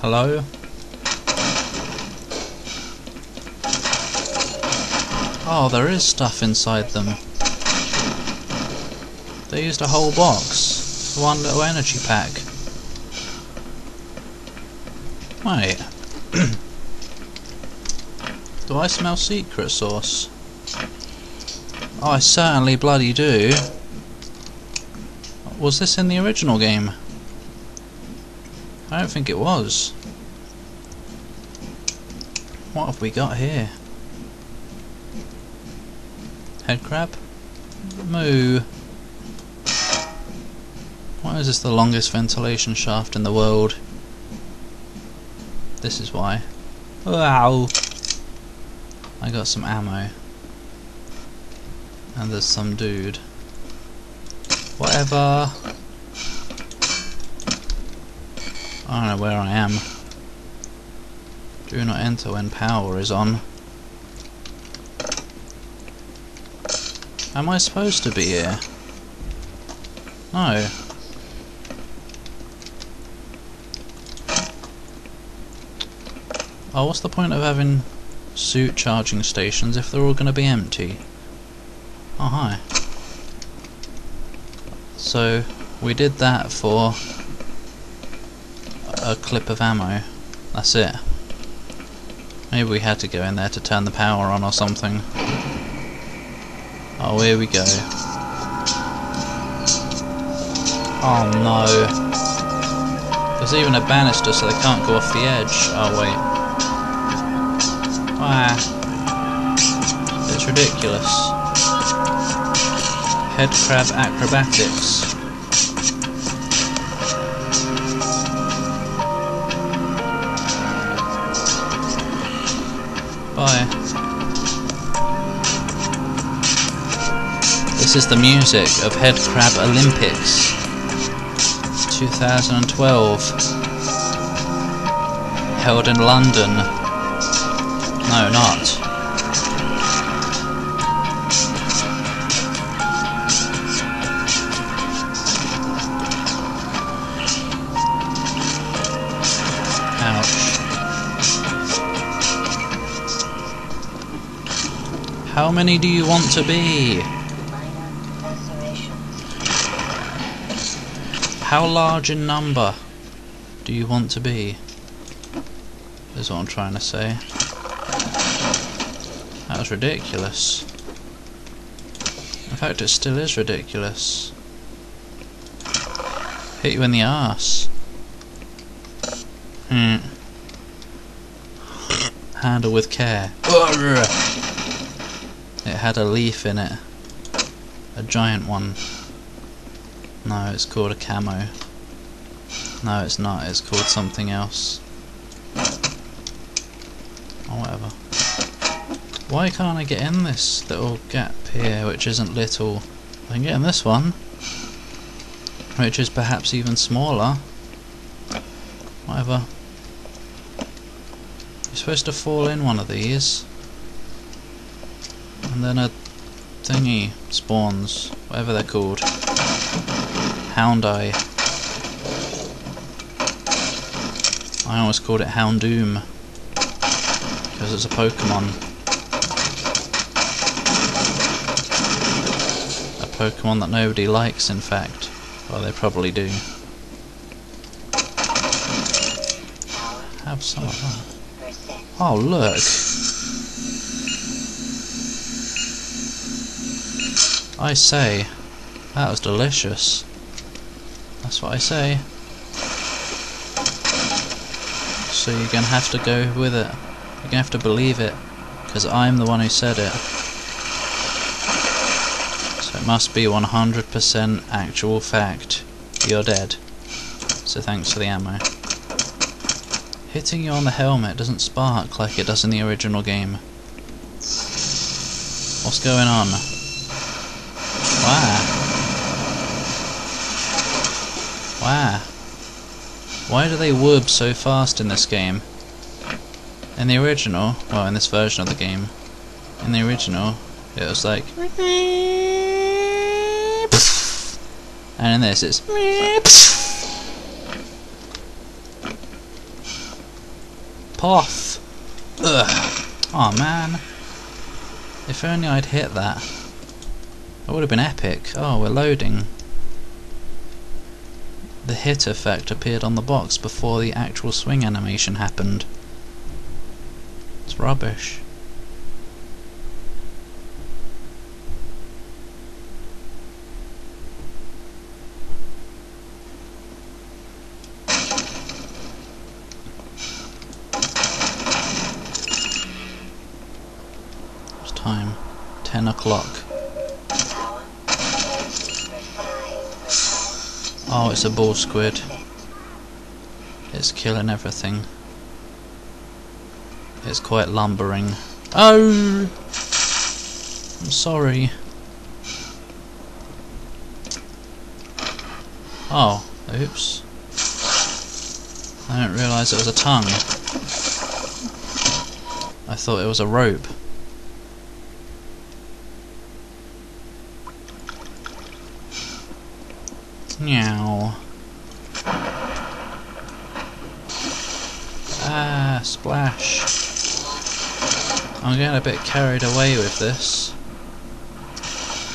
Hello? Oh, there is stuff inside them. They used a whole box for one little energy pack. Wait. do I smell secret sauce? Oh, I certainly bloody do. Was this in the original game? I don't think it was. What have we got here? Head crab? Moo. Why is this the longest ventilation shaft in the world? This is why. Wow! I got some ammo. And there's some dude. Whatever. I don't know where I am. Do not enter when power is on. Am I supposed to be here? No. Oh, what's the point of having suit charging stations if they're all going to be empty? Oh, hi. So, we did that for a clip of ammo. That's it. Maybe we had to go in there to turn the power on or something. Oh, here we go. Oh no. There's even a banister so they can't go off the edge. Oh wait. Ah. It's ridiculous. Head crab acrobatics. Is the music of Head Crab Olympics 2012 held in London. No, not. How many do you want to be? How large in number do you want to be? Is what I'm trying to say. That was ridiculous. In fact, it still is ridiculous. Hit you in the ass. Hmm. Handle with care. It had a leaf in it. A giant one. No, it's called a camo. No, it's not. It's called something else. Or whatever. Why can't I get in this little gap here, which isn't little? I can get in this one, which is perhaps even smaller. Whatever. You're supposed to fall in one of these, and then a thingy spawns, whatever they're called. Hound Eye. I always called it Houndoom because it's a Pokemon. A Pokemon that nobody likes, in fact. Well, they probably do. Have some of that. Oh, look! I say, that was delicious. That's what I say. So you're gonna have to go with it. You're gonna have to believe it. Because I'm the one who said it. So it must be 100% actual fact. You're dead. So thanks for the ammo. Hitting you on the helmet doesn't spark like it does in the original game. What's going on? Why? Why? Why do they whoop so fast in this game? In the original, well in this version of the game, in the original, it was like and in this it's Poff! Ugh! Oh man. If only I'd hit that. That would have been epic. Oh, we're loading. The hit effect appeared on the box before the actual swing animation happened. It's rubbish. It's time. 10 o'clock. Oh, it's a bull squid. It's killing everything. It's quite lumbering. Oh! I'm sorry. Oh, oops. I didn't realise it was a tongue. I thought it was a rope. Meow. Ah, splash. I'm getting a bit carried away with this.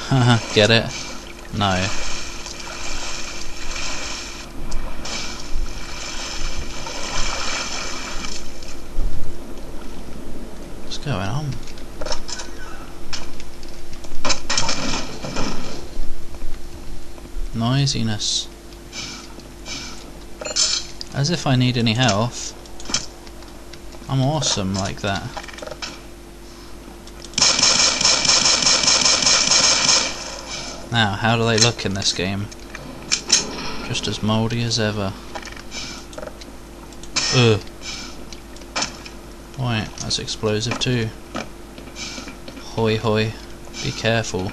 Haha, get it? No. What's going on? Noisiness. As if I need any health. I'm awesome like that. Now, how do they look in this game? Just as mouldy as ever. Ugh. Wait, that's explosive too. Hoi hoi. Be careful.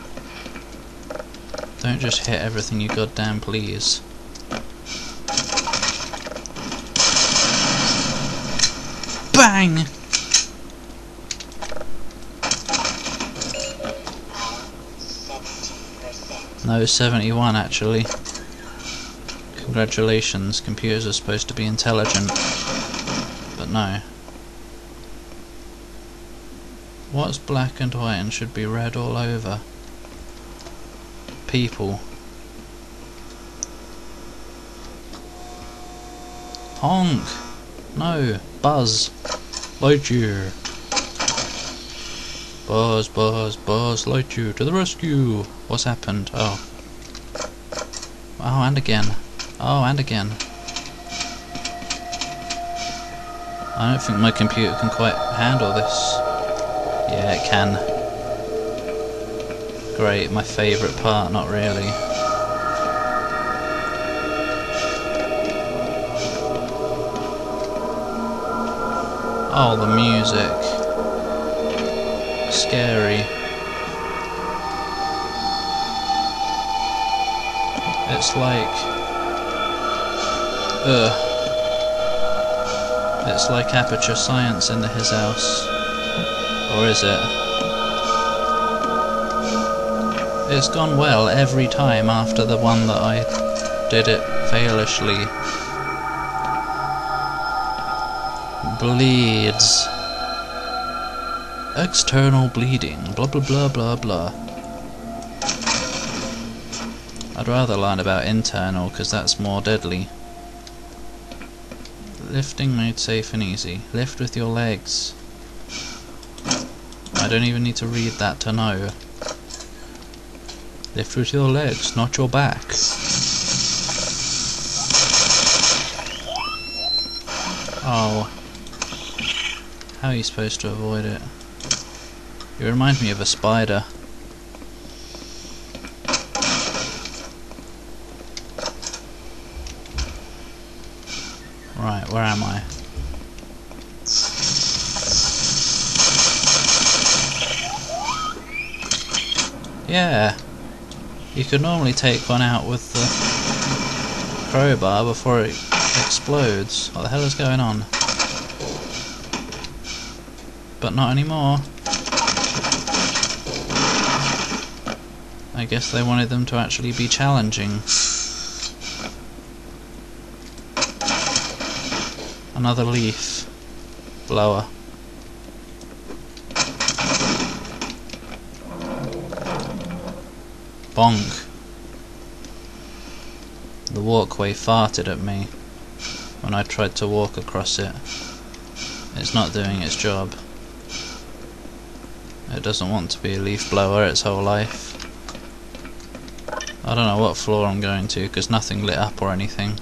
Don't just hit everything you goddamn please. Bang! No, 71 actually. Congratulations, computers are supposed to be intelligent. But no. What's black and white and should be red all over? People. Honk! No! Buzz! Lightyear! Buzz, Buzz, Buzz Lightyear to the rescue! What's happened? Oh. Oh, and again. Oh, and again. I don't think my computer can quite handle this. Yeah, it can. Great, my favourite part, not really. Oh, the music. Scary. It's like... Ugh. It's like Aperture Science in the His House. Or is it? It's gone well every time after the one that I did it failishly. Bleeds. External bleeding. Blah blah blah blah blah. I'd rather learn about internal because that's more deadly. Lifting made safe and easy. Lift with your legs. I don't even need to read that to know. Lift with your legs, not your back. Oh. How are you supposed to avoid it? You remind me of a spider. Right, where am I? Yeah. You could normally take one out with the crowbar before it explodes. What the hell is going on? But not anymore. I guess they wanted them to actually be challenging. Another leaf. blower. Bonk. The walkway farted at me when I tried to walk across it. It's not doing its job. It doesn't want to be a leaf blower its whole life. I don't know what floor I'm going to because nothing lit up or anything.